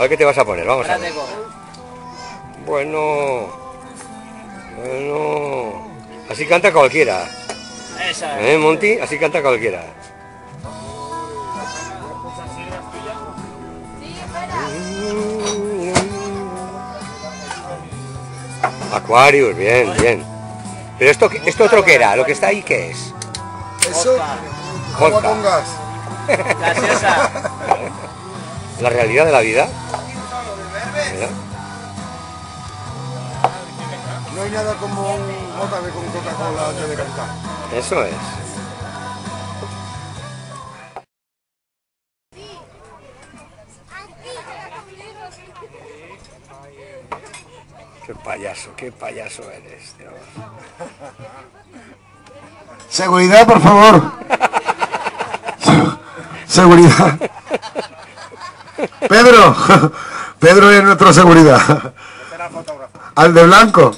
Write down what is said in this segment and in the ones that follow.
A ver qué te vas a poner, vamos a ver. Bueno. Bueno. Así canta cualquiera. Esa es. ¿Eh, Monty? Así canta cualquiera. Aquarius, bien, bien. Pero esto, esto otro que era, lo que está ahí, ¿qué es? Eso, agua con gas. Gaseosa. La realidad de la vida. No hay nada como un JB con Coca-Cola antes de cantar. Eso es. Qué payaso, qué payaso eres. Seguridad, por favor. Seguridad. Pedro, Pedro es nuestra seguridad. Al de blanco.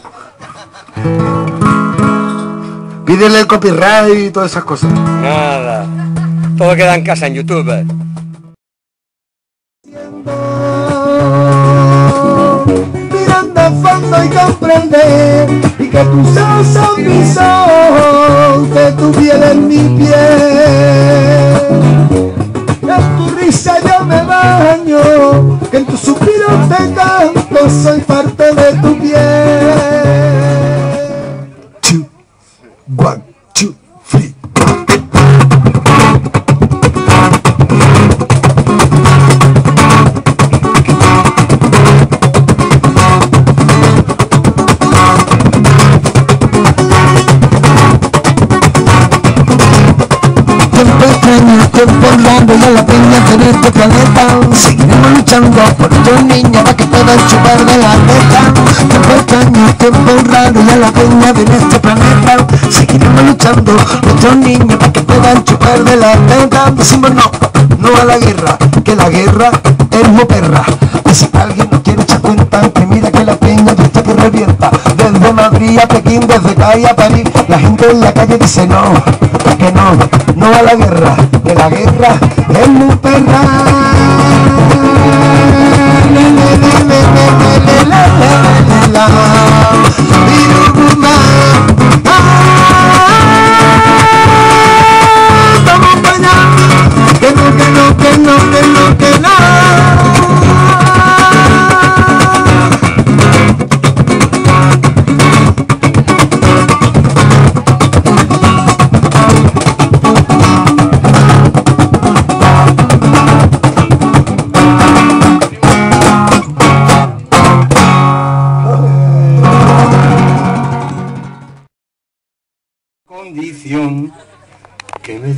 Pídele el copyright y todas esas cosas. Nada. Todo queda en casa en YouTube. mirando a fondo y comprender y que tus ojos son mis ojos, que tu piel es mi piel. Que en tus suspiros te canto, soy parte de tu piel. Two, one, two, three. Tiempo extraño, tiempo raro y a la peña de este planeta luchando por otros niños para que puedan chupar de la teta. Tiempo extraño, tiempo raro y a la peña de este planeta. Seguiremos luchando por otros niños para que puedan chupar de la teta. Decimos no, no a la guerra, que la guerra es muy perra. Y si alguien no quiere echar cuenta, que mira que la peña ya está que revienta. Desde Madrid a Pekín, desde Cali a París La gente en la calle dice no, que no, no a la guerra, que la guerra es muy perra.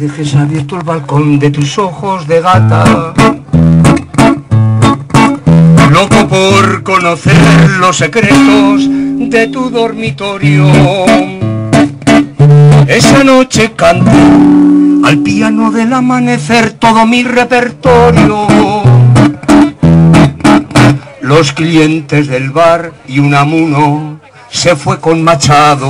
Dejes abierto el balcón de tus ojos de gata. Loco por conocer los secretos de tu dormitorio. Esa noche canté al piano del amanecer todo mi repertorio. Los clientes del bar y un amuno se fue con Machado.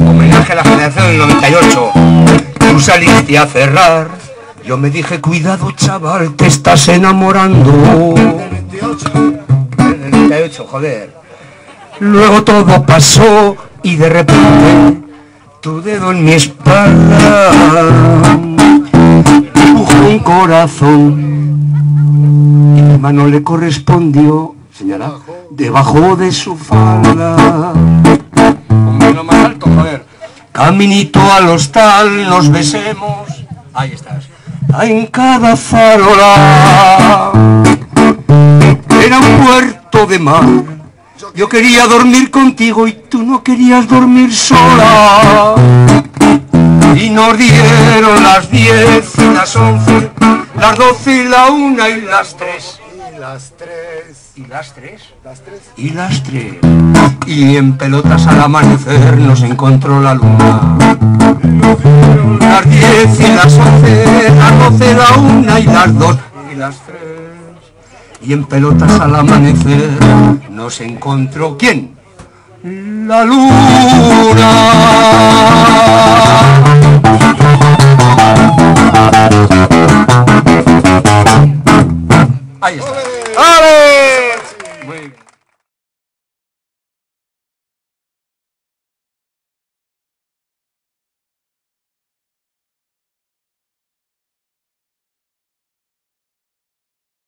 Homenaje a la generación del 98. Tú saliste a cerrar. Yo me dije, cuidado chaval, te estás enamorando. El 98, joder. Luego todo pasó y de repente tu dedo en mi espalda dibujó un corazón y mi mano le correspondió, señora, debajo de su falda. Caminito al hostal, nos besemos. Ahí estás. En cada farola. Era un puerto de mar. Yo quería dormir contigo y tú no querías dormir sola. Y nos dieron las diez y las once, las doce y la una y las tres. Y las tres. ¿Y las tres? Las tres. y las tres. Y en pelotas al amanecer nos encontró la luna. Las diez y las once, las doce, la una y las dos y las tres. Y en pelotas al amanecer nos encontró ¿quién? La luna.